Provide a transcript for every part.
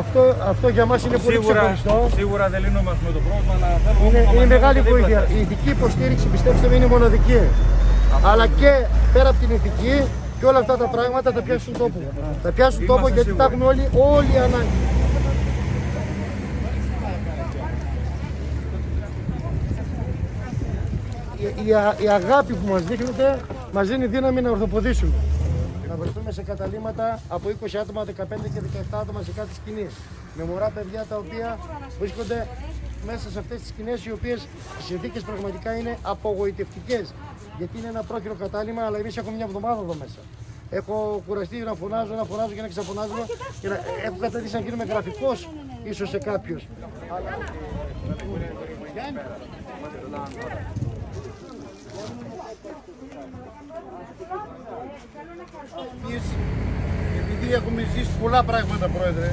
αυτό, αυτό για μας είναι πολύ Σίγουρα, ξεχωριστό. σίγουρα δεν λύνομαστε με το πρόβλημα, αλλά θέλουμε Είναι, να είναι μας μεγάλη δώσετε δίπλα βοήθεια. σας. Η ηθική υποστήριξη, πιστέψτε με, είναι μοναδική. Αλλά και πέρα από την ηθική και όλα αυτά τα πράγματα θα πιάσουν τόπο. Θα πιάσουν τόπο Είμαστε γιατί τα σίγουροι. έχουμε όλοι, όλοι ανάγκη. Η, η, α- η αγάπη που μας δείχνετε μας δίνει δύναμη να ορθοποδήσουμε. Να βρεθούμε σε καταλήμματα από 20 άτομα, 15 και 17 άτομα σε κάθε σκηνή. Με μωρά παιδιά τα οποία βρίσκονται μέσα σε αυτές τις σκηνές οι οποίες οι συνθήκες πραγματικά είναι απογοητευτικές. Γιατί είναι ένα πρόχειρο κατάλημα, αλλά εμείς έχουμε μια εβδομάδα εδώ μέσα. Έχω κουραστεί να φωνάζω, να φωνάζω και να ξαφωνάζω και να, έχω καταδείξει να γίνομαι γραφικός ίσως σε κάποιους. Εμείς, επειδή έχουμε ζήσει πολλά πράγματα, Πρόεδρε,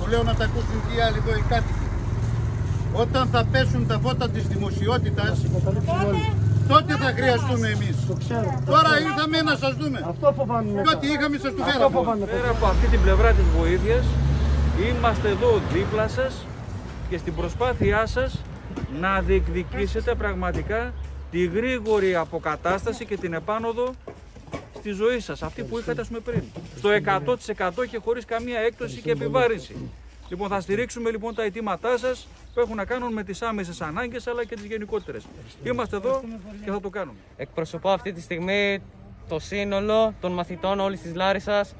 το λέω να τα ακούσουν και οι άλλοι εδώ οι κάτοικοι. Όταν θα πέσουν τα φώτα της δημοσιότητας, Καταλήξουμε όλοι. τότε θα χρειαστούμε εμείς. Το ξέρω. Τώρα ήρθαμε να σας δούμε. Αυτό φοβάμαι μετά. Και ό,τι είχαμε σας το Αυτό φέραμε. φοβάμαι Πέρα από αυτή την πλευρά της βοήθειας, είμαστε εδώ δίπλα σας και στην προσπάθειά σας να διεκδικήσετε πραγματικά τη γρήγορη αποκατάσταση και την επάνωδο στη ζωή σας, αυτή που είχατε ας πούμε πριν. Στο 100% και χωρίς καμία έκπτωση και επιβάρυνση. Λοιπόν, θα στηρίξουμε λοιπόν τα αιτήματά σας που έχουν να κάνουν με τις άμεσες ανάγκες αλλά και τις γενικότερες. Είμαστε εδώ και θα το κάνουμε. Εκπροσωπώ αυτή τη στιγμή το σύνολο των μαθητών όλης της Λάρισας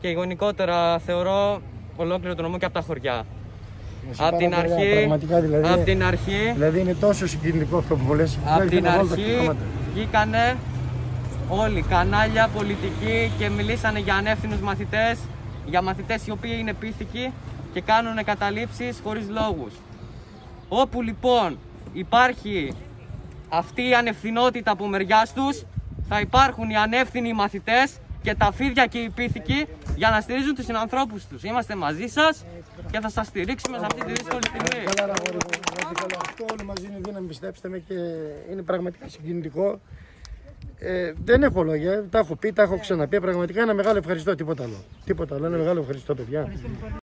και γενικότερα θεωρώ ολόκληρο το νομό και από τα χωριά. Από την πάρα πολλά, αρχή, πραγματικά, δηλαδή. από την αρχή, Δηλαδή είναι τόσο συγκινητικό αυτό που μου λες. από Πρέπει την να βάλω τα αρχή κλάματα. βγήκανε όλοι, κανάλια, πολιτικοί και μιλήσανε για ανεύθυνους μαθητές, για μαθητές οι οποίοι είναι πίθηκοι και κάνουν καταλήψεις χωρίς λόγους. Όπου λοιπόν υπάρχει αυτή η ανευθυνότητα από μεριάς τους, θα υπάρχουν οι ανεύθυνοι μαθητές και τα φίδια και οι πίθηκοι για να στηρίζουν τους συνανθρώπους τους. Είμαστε μαζί σας και θα σας στηρίξουμε σε αυτή τη δύσκολη στιγμή. Καλά, αγόρι μου. Να καλά. Αυτό όλο μαζί είναι δύναμη, πιστέψτε με, και είναι πραγματικά συγκινητικό. Ε, δεν έχω λόγια, τα έχω πει, τα έχω ξαναπεί. Πραγματικά ένα μεγάλο ευχαριστώ, τίποτα άλλο. Τίποτα άλλο, ένα μεγάλο ευχαριστώ, παιδιά.